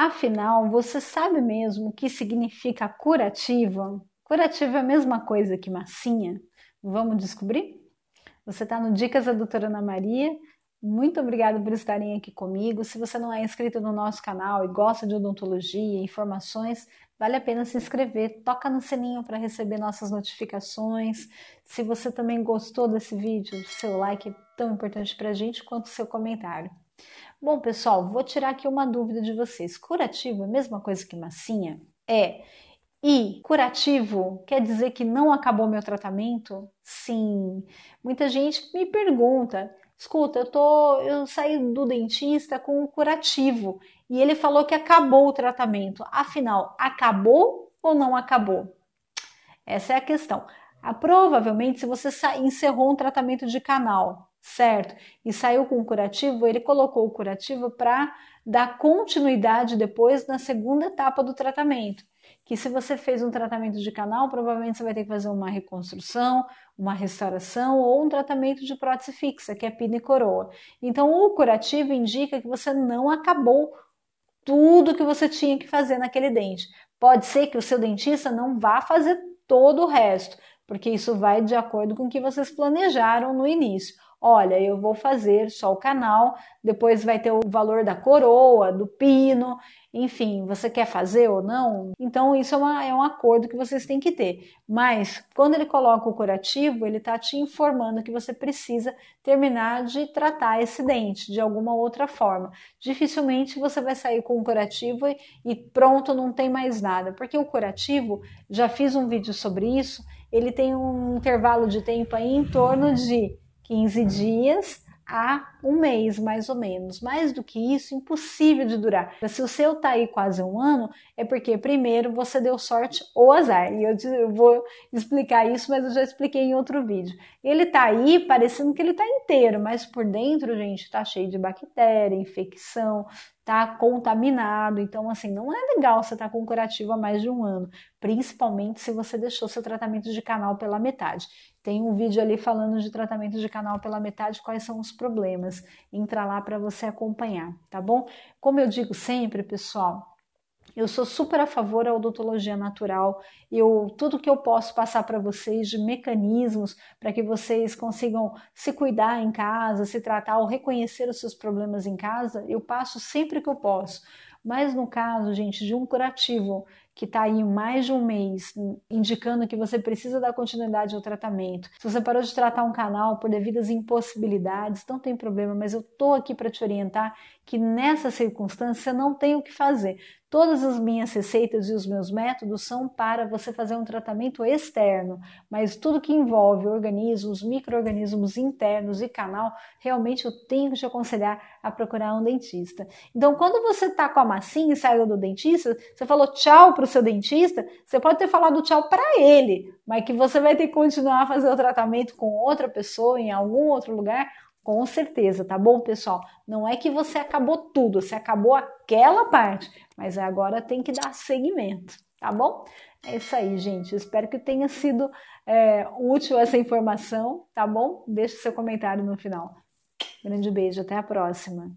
Afinal, você sabe mesmo o que significa curativa? Curativo é a mesma coisa que massinha? Vamos descobrir? Você está no Dicas da Doutora Ana Maria. Muito obrigada por estarem aqui comigo. Se você não é inscrito no nosso canal e gosta de odontologia, informações, vale a pena se inscrever. Toca no sininho para receber nossas notificações. Se você também gostou desse vídeo, seu like é tão importante para a gente quanto o seu comentário. Bom, pessoal, vou tirar aqui uma dúvida de vocês. Curativo é a mesma coisa que massinha? É. E curativo quer dizer que não acabou meu tratamento? Sim. Muita gente me pergunta: escuta, eu tô, eu saí do dentista com um curativo e ele falou que acabou o tratamento. Afinal, acabou ou não acabou? Essa é a questão. Ah, provavelmente, se você encerrou um tratamento de canal, certo? E saiu com o curativo, ele colocou o curativo para dar continuidade depois na segunda etapa do tratamento. Que se você fez um tratamento de canal, provavelmente você vai ter que fazer uma reconstrução, uma restauração ou um tratamento de prótese fixa, que é pina e coroa. Então, o curativo indica que você não acabou tudo que você tinha que fazer naquele dente. Pode ser que o seu dentista não vá fazer todo o resto, porque isso vai de acordo com o que vocês planejaram no início olha, eu vou fazer só o canal, depois vai ter o valor da coroa, do pino, enfim, você quer fazer ou não? Então, isso é, uma, é um acordo que vocês têm que ter. Mas, quando ele coloca o curativo, ele está te informando que você precisa terminar de tratar esse dente de alguma outra forma. Dificilmente você vai sair com o curativo e, pronto, não tem mais nada, porque o curativo, já fiz um vídeo sobre isso, ele tem um intervalo de tempo aí em torno de 15 dias a um mês, mais ou menos. Mais do que isso, impossível de durar. Se o seu tá aí quase um ano, é porque primeiro você deu sorte ou azar. E eu, eu vou explicar isso, mas eu já expliquei em outro vídeo. Ele tá aí parecendo que ele tá inteiro, mas por dentro, gente, tá cheio de bactéria, infecção, tá contaminado. Então, assim, não é legal você estar tá com curativo há mais de um ano, principalmente se você deixou seu tratamento de canal pela metade. Tem um vídeo ali falando de tratamento de canal pela metade, quais são os problemas. Entra lá para você acompanhar, tá bom? Como eu digo sempre, pessoal, eu sou super a favor da odontologia natural. Eu tudo que eu posso passar para vocês de mecanismos para que vocês consigam se cuidar em casa, se tratar ou reconhecer os seus problemas em casa, eu passo sempre que eu posso. Mas no caso, gente, de um curativo que está aí mais de um mês indicando que você precisa dar continuidade ao tratamento. Se você parou de tratar um canal por devidas impossibilidades, não tem problema, mas eu estou aqui para te orientar que nessa circunstância você não tem o que fazer. Todas as minhas receitas e os meus métodos são para você fazer um tratamento externo, mas tudo que envolve organismos, micro-organismos internos e canal, realmente eu tenho que te aconselhar a procurar um dentista. Então, quando você está com a massinha e saiu do dentista, você falou tchau para o seu dentista, você pode ter falado tchau para ele, mas que você vai ter que continuar a fazer o tratamento com outra pessoa em algum outro lugar, com certeza, tá bom, pessoal? Não é que você acabou tudo, você acabou aquela parte, mas agora tem que dar seguimento, tá bom? É isso aí, gente. espero que tenha sido é, útil essa informação, tá bom? Deixe seu comentário no final. Grande beijo, até a próxima.